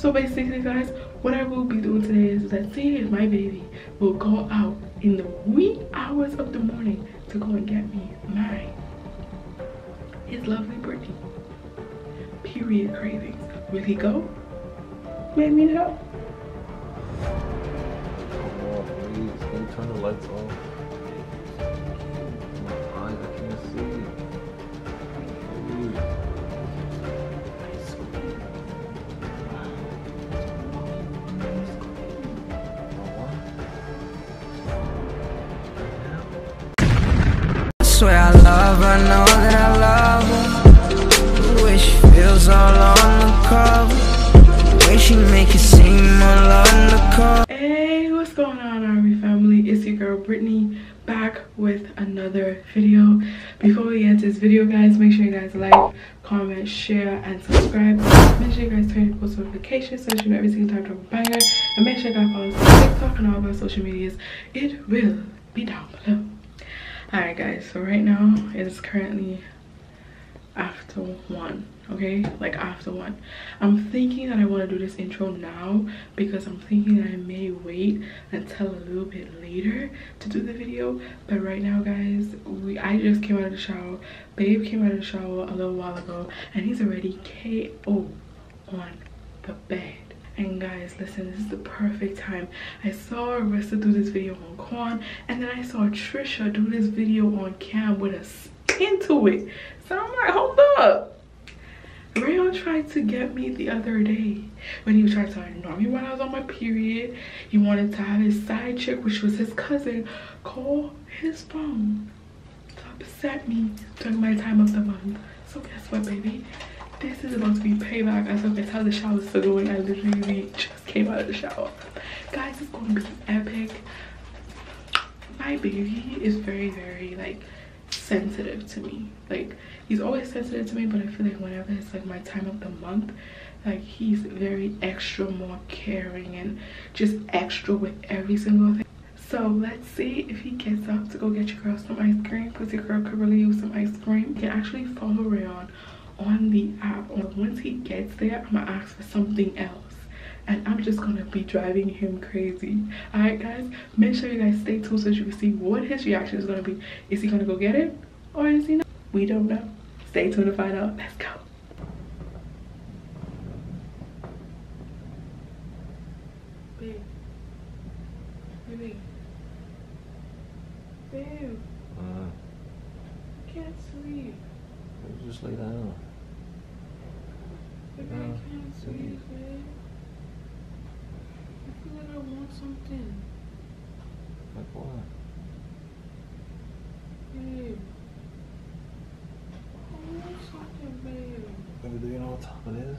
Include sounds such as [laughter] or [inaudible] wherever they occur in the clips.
so basically guys what i will be doing today is that see if my baby will go out in the wee hours of the morning to go and get me my his lovely Britney period cravings. Will he go? Let me know. Oh, please, can you turn the lights off? Going on, R&B family? It's your girl Britney back with another video. Before we into this video, guys, make sure you guys like, comment, share, and subscribe. Make sure you guys turn your post notifications so you know every single time drop a banger. And make sure you guys follow us on TikTok and all of our social medias. It will be down below. Alright, guys, so right now it is currently after one okay? Like after one. I'm thinking that i want to do this intro now because i'm thinking that i may wait until a little bit later to do the video. But right now guys we i just came out of the shower. Babe came out of the shower a little while ago and he's already ko on the bed. And guys listen this is the perfect time. I saw arista do this video on Quan, and then i saw Tricia do this video on Kam with a spin to it. So i'm like hold up Rayon tried to get me the other day when he trying to ignore me when I was on my period. He wanted to have his side chick, which was his cousin, call his phone to upset me during my time of the month. So guess what, baby? This is about to be payback. I can tell, the shower's still going. I literally just came out of the shower. Guys, it's going to be epic. My baby is very, very, like, sensitive to me. Like, he's always sensitive to me but i feel like whenever it's like my time of the month like he's very extra more caring and just extra with every single thing. So let's see if he gets up to go get your girl some ice cream because your girl could really use some ice cream. You can actually follow rayon on the app. Once he gets there i'm gonna ask for something else and i'm just gonna be driving him crazy all right guys make sure you guys stay tuned so you can see what his reaction is gonna be is he gonna go get it or is he not we don't know Stay tuned to find out. Let's go. Babe. Baby. Babe. Uh, I can't sleep. just lay down. Baby, Uh, I can't sleep, please. babe. I feel like I want something. Like what? Babe. I want something, babe. Baby, do you know what time it is?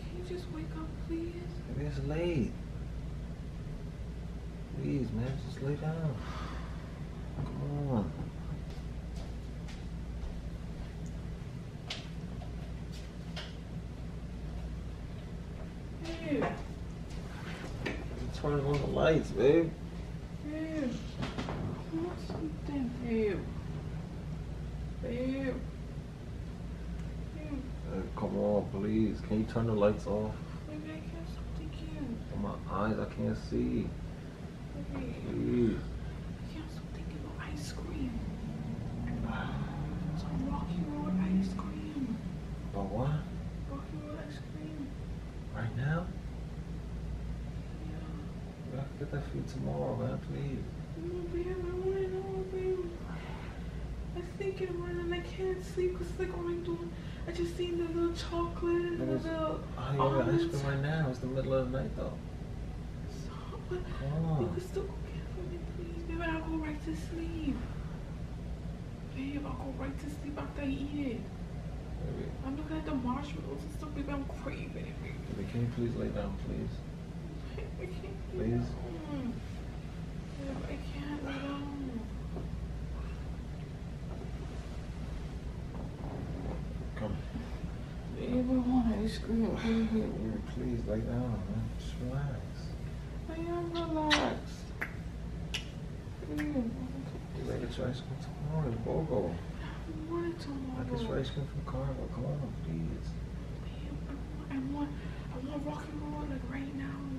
Can you just wake up, please? Baby, it's late. Please, man, just lay down. Come on. Babe. On babe. Babe, I want something, babe. Babe. Babe, Uh, come on, please. Can you turn the lights off? I can't stop thinking. On my eyes, I can't see. Baby, Please. I can't stop about ice cream. Rocky Road ice cream. But what? Rocky Road ice cream. Right now? Yeah. We have to get that for you tomorrow, man, please. No, babe, I want to know, babe. I think it morning and I can't sleep because like all I'm doing, I just seen the little chocolate and the it's- little Oh, you got ice cream right now. It's the middle of the night, though. So, but Come You can still go get it for me, please. Babe, I'll go right to sleep. Babe, I'll go right to sleep after I eat it. Baby, I'm looking at the marshmallows and stuff, baby. I'm craving it, baby. baby, can you please lay down, please? I Please? I can't lay. Come. Babe, I want ice cream. Please lay down, man. Just relax. I am relaxed. You gotta get ice cream tomorrow. It's BOGO. I want it I get your ice cream from Cargo. Come on, please. Babe, I want, I want, right now.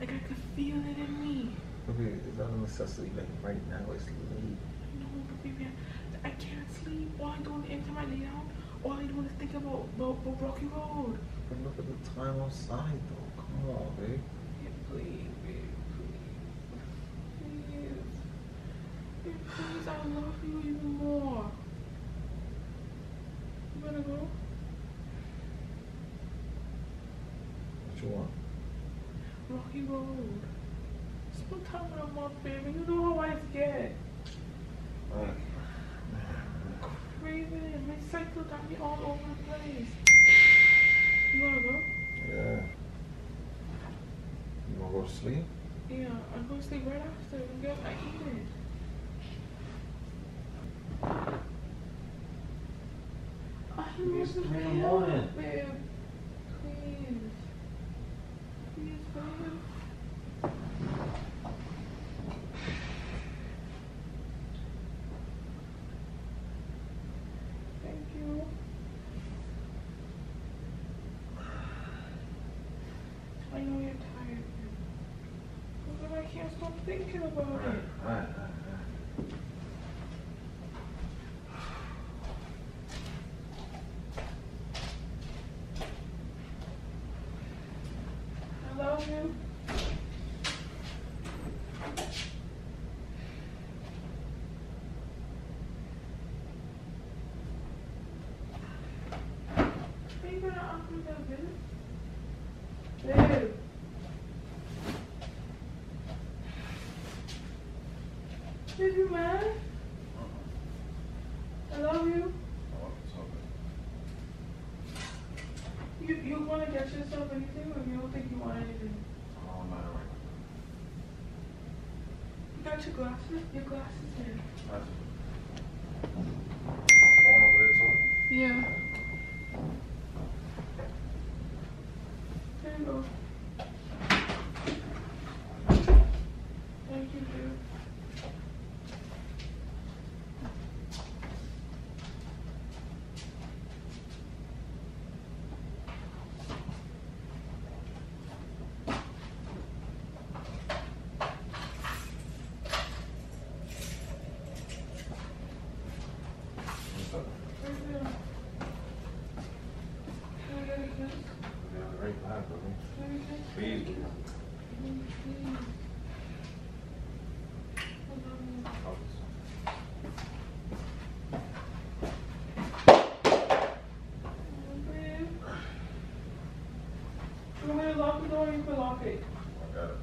Like I could feel it in me. Okay, it's not a necessity. Like right now, it's late. No, but baby, I, I can't sleep. All I do every time I lay down, all I do is think about, about, about Rocky Road. But look at the time outside, though. Come on, babe. Yeah, please, babe, please. Please. Babe, please, I love you even more. You wanna go? What you want? Rocky Road. Spend time with a month, baby. You know how I get. Alright. Craving. My cycle got me all over the place. You wanna go? Yeah. You wanna go to sleep? Yeah, I'm gonna sleep right after and get my eating. I It's need three in the help, morning. babe. Please. Please, babe. Thank you. [sighs] I know you're tired. But I can't stop thinking about it. alright, alright. alright. I love you. Are you gonna offer that bill? Babe. Did you mad? I love you. Oh. You you wanna get yourself anything or you don't think you want anything? Oh, right. You got your glasses? Your glasses here. That's Phone over there, too? Yeah. There you go. Thank you, dude. What's up? Right there. Can I get a kiss? Yeah, right back, baby. Can I get a kiss? Please, baby. Please. I love you. Oh, babe. You want me to lock the door or you can lock it? I got it.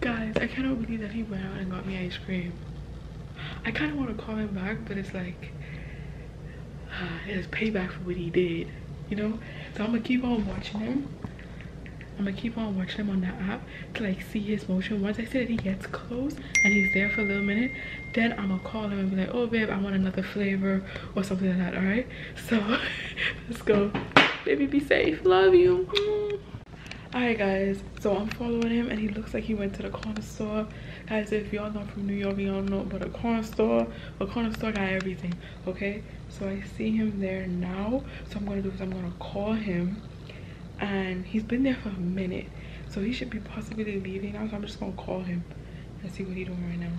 Guys, I cannot believe that he went out and got me ice cream. I kind of want to call him back, but it's like, [sighs] it's payback for what he did, you know? So I'm gonna keep on watching him. I'm gonna keep on watching him on that app to like see his motion. Once I see that he gets close and he's there for a little minute, then I'm gonna call him and be like, oh babe, I want another flavor or something like that, all right? So [laughs] let's go. Baby, be safe. Love you. Alright guys, so I'm following him and he looks like he went to the corner store. Guys, if y'all not from New York, y'all know about a corner store. A corner store got everything, okay? So I see him there now. So I'm gonna do is I'm gonna call him and he's been there for a minute. So he should be possibly leaving I'm just gonna call him and see what he's doing right now.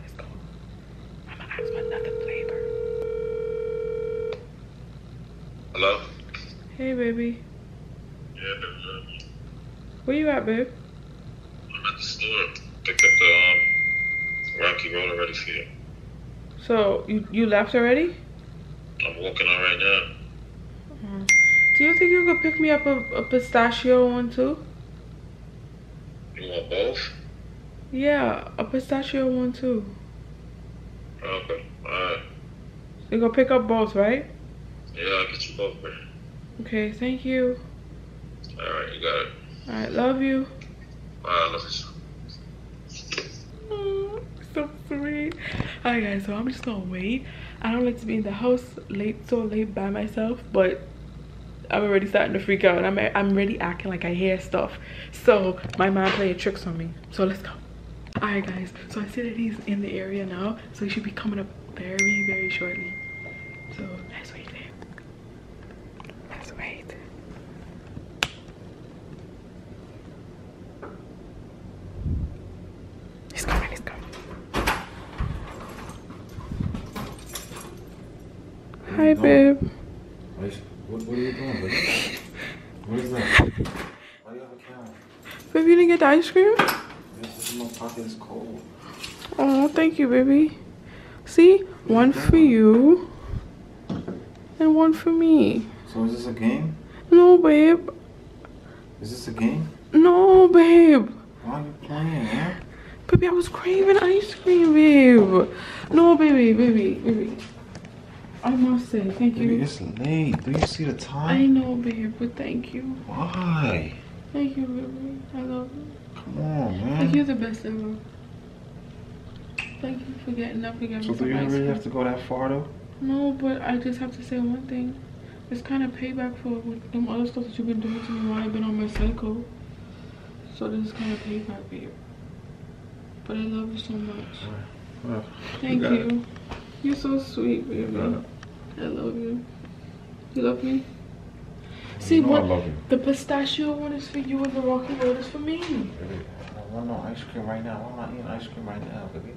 Let's go. I'm gonna ask for another flavor. Hello? Hey baby. Yeah, Where you at, babe? I'm at the store. Picked up the um, Rocky Road already for you. So you you left already? I'm walking on right now. Mhm. Do you think you could pick me up a, a pistachio one too? You want both? Yeah, a pistachio one too. Okay. Alright. You gonna pick up both, right? Yeah, I'll get you both, man. Okay, thank you. Alright, you got it. Alright, love you. Alright, love you. Aw, so sweet. Alright guys, so I'm just gonna wait. I don't like to be in the house late so late by myself, but I'm already starting to freak out and I'm, I'm already acting like I hear stuff. So my man playing tricks on me. So let's go. All right, guys. So I see that he's in the area now. So he should be coming up very, very shortly. So let's wait there. Let's wait. He's coming, he's coming. Hi, babe. What, what are you doing, baby? What is that? Why do you have a camera? Babe, you didn't get the ice cream? This is my pocket. It's cold. Oh, thank you, baby. See? One for you. And one for me. So is this a game? No, babe. Is this a game? No, babe. Why are you playing, man? Baby, I was craving ice cream, babe. No, baby, baby, baby. Say, thank Baby, you. it's late. Do you see the time? I know, babe, but thank you. Why? Thank you, baby. I love you. Come on, Like, man. you're the best ever. Thank you for getting up again. So do you really have to go that far, though? No, but I just have to say one thing. It's kind of payback for like, them other stuff that you've been doing to me while I've been on my cycle. So this is kind of payback, babe. But I love you so much. Thank got you. You're so sweet, baby. I love you. You love me? See, You know I what? The pistachio one is for you and the rocky road is for me. I want no ice cream right now. Why am I eating ice cream right now, baby?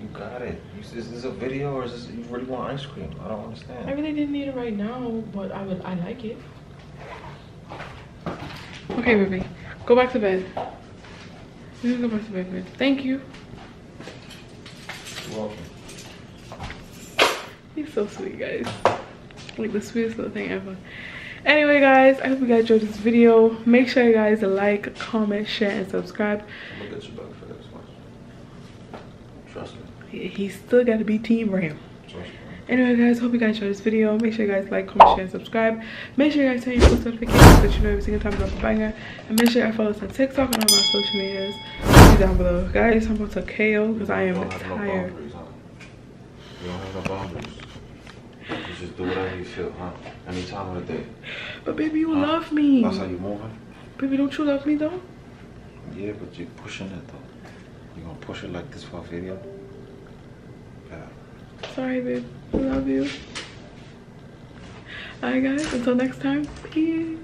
You got it. You, is this a video or is this you really want ice cream? I don't understand. I really didn't need it right now, but I would. I like it. Okay, baby, go back to bed. You can go back to bed, babe. Thank you. You're welcome. He's so sweet, guys. Like the sweetest little thing ever. Anyway, guys, I hope you guys enjoyed this video. Make sure you guys like, comment, share, and subscribe. I'm gonna get you back for this one. Trust me. He- He's still got to be Team Ram. Trust me. Anyway, guys, hope you guys enjoyed this video. Make sure you guys like, comment, share, and subscribe. Make sure you guys turn your post notifications so that you know every single time I drop a banger. And make sure you follow us on TikTok and all my social medias. Down below. Guys, I'm about to KO because I am tired. boundaries, huh? You don't have no boundaries. You just do whatever you feel, huh? Any time of the day. But baby, you Huh? love me. That's how you moving? Baby, don't you love me though? Yeah, but you're pushing it though. You gonna push it like this for a video? Yeah. Sorry, babe. I love you. Alright, guys. Until next time. Peace.